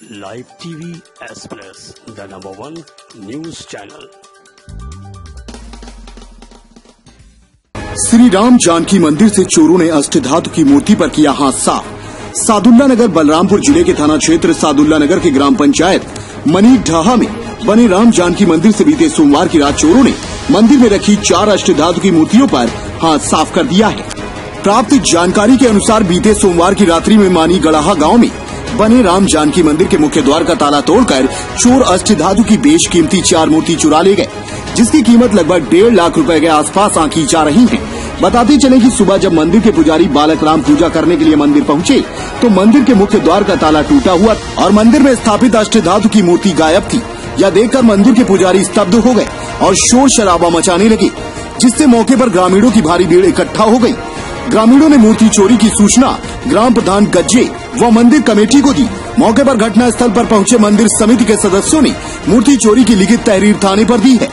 Live TV S Plus, the number one news channel. Shri Ram Janaki मंदिर से चोरों ने अष्टधातु की मूर्ति पर किया हाथ साफ़ सादुल्ला नगर बलरामपुर ज़िले के थाना क्षेत्र सादुल्ला नगर के ग्राम पंचायत मनी ढाहा में बने राम जानकी मंदिर से बीते सोमवार की रात चोरों ने मंदिर में रखी चार अष्टधातु की मूर्तियों पर हाथ साफ़ कर दिया है प्राप्त जानकारी के अनुसार बीते सोमवार की रात्रि में मानी गड़ाहा गाँव में बने राम जानकी मंदिर के मुख्य द्वार का ताला तोड़कर चोर अष्टधातु की बेश कीमती चार मूर्ति चुरा ले गए, जिसकी कीमत लगभग डेढ़ लाख रुपए के आसपास आंकी जा रही है। बताते चले कि सुबह जब मंदिर के पुजारी बालक राम पूजा करने के लिए मंदिर पहुँचे तो मंदिर के मुख्य द्वार का ताला टूटा हुआ और मंदिर में स्थापित अष्टधातु की मूर्ति गायब थी। यह देखकर मंदिर के पुजारी स्तब्ध हो गए और शोर शराबा मचाने लगे, जिससे मौके पर ग्रामीणों की भारी भीड़ इकट्ठा हो गई। ग्रामीणों ने मूर्ति चोरी की सूचना, ग्राम प्रधान गज्जे व मंदिर कमेटी को दी। मौके पर घटना स्थल पर पहुँचे मंदिर समिति के सदस्यों ने मूर्ति चोरी की लिखित तहरीर थाने पर दी है।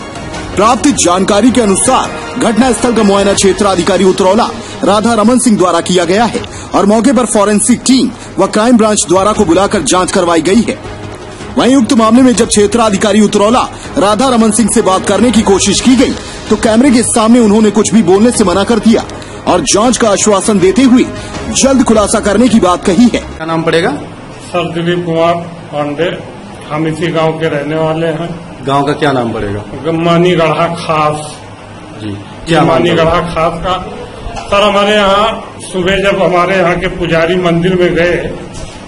प्राप्त जानकारी के अनुसार घटना स्थल का मुआयना क्षेत्राधिकारी उतरौला राधा रमन सिंह द्वारा किया गया है और मौके पर फॉरेंसिक टीम व क्राइम ब्रांच द्वारा को बुलाकर जाँच करवाई गई है। वहीं उक्त मामले में जब क्षेत्राधिकारी उतरौला राधा रमन सिंह से बात करने की कोशिश की गई तो कैमरे के सामने उन्होंने कुछ भी बोलने से मना कर दिया। और जाँच का आश्वासन देते हुए जल्द खुलासा करने की बात कही है। क्या नाम पड़ेगा? सर दिलीप कुमार पांडे। हम इसी गाँव के रहने वाले हैं। गाँव का क्या नाम पड़ेगा? मानी गढ़ा खास। जी क्या मानी गढ़ा खास का। सर हमारे यहाँ सुबह जब हमारे यहाँ के पुजारी मंदिर में गए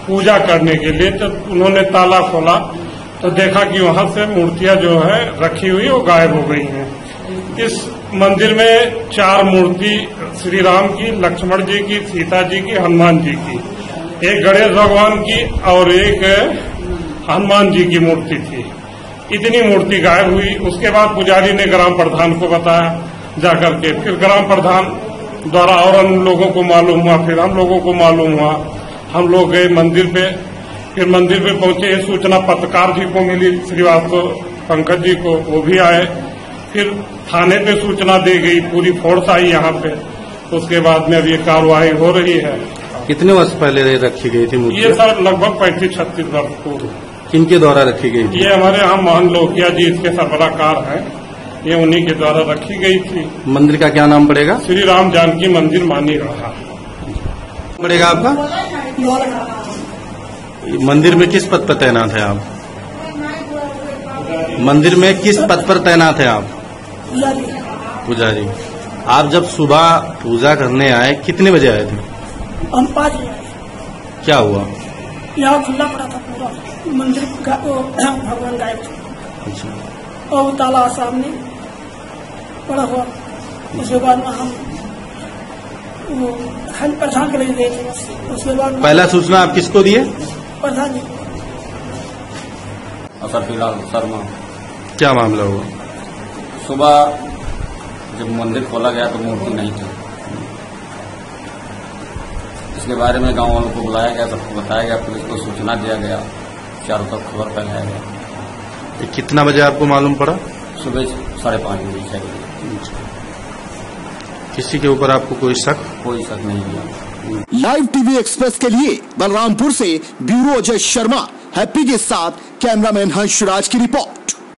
पूजा करने के लिए तो उन्होंने ताला खोला। तो देखा कि वहाँ से मूर्तियाँ जो है रखी हुई वो गायब हो गई हैं। इस मंदिर में चार मूर्ति श्री राम की, लक्ष्मण जी की, सीता जी की, हनुमान जी की। एक गणेश भगवान की और एक हनुमान जी की मूर्ति थी। इतनी मूर्ति गायब हुई। उसके बाद पुजारी ने ग्राम प्रधान को बताया। जाकर के फिर ग्राम प्रधान द्वारा और हम लोगों को मालूम हुआ, फिर हम लोगों को मालूम हुआ। हम लोग गए मंदिर पे। फिर मंदिर पे पहुँचे। सूचना पत्रकार जी को मिली, श्रीवास्तव पंकज जी को। वो भी आए। फिर थाने पे सूचना दी गई पूरी फोर्स आई यहाँ पे। उसके बाद में अब ये कार्रवाई हो रही है। कितने वर्ष पहले रखी गई थी मुझे? ये सर लगभग पैंतीस छत्तीस वर्ष को। किनके द्वारा रखी गई थी? ये हमारे यहाँ मोहन लोकिया जी इसके सरबराकार हैं। ये उन्हीं के द्वारा रखी गई थी। मंदिर का क्या नाम पड़ेगा? श्री राम जानकी मंदिर मानी रहा। पड़ेगा आपका? मंदिर में किस पद पर तैनात है आप? मंदिर में किस पद पर तैनात है आप? पुजारी। आप जब सुबह पूजा करने आए कितने बजे आए थे? हम पाँच बजे। क्या हुआ? यहाँ खुला पड़ा था पूरा। मंदिर का भगवान गायब थे। अच्छा। और वो ताला सामने पड़ा हुआ। उसके बाद में हम हम प्रधान के लिए गए थे उसके बाद पहला सूचना आप किसको दिए? प्रधान जी असरफिलाल शर्मा। क्या मामला हुआ? सुबह जब मंदिर खोला गया तो मूर्ति नहीं थी। इसके बारे में गाँव वालों को बुलाया गया सबको बताया गया पुलिस को सूचना दिया गया चारों तरफ़ खबर फैलाया गया। कितना बजे आपको मालूम पड़ा? सुबह साढ़े पाँच बजे छह बजे। किसी के ऊपर आपको कोई शक? कोई शक नहीं हुआ। लाइव टीवी एक्सप्रेस के लिए बलरामपुर से ब्यूरो अजय शर्मा हैप्पी के साथ कैमरामैन हंसराज की रिपोर्ट।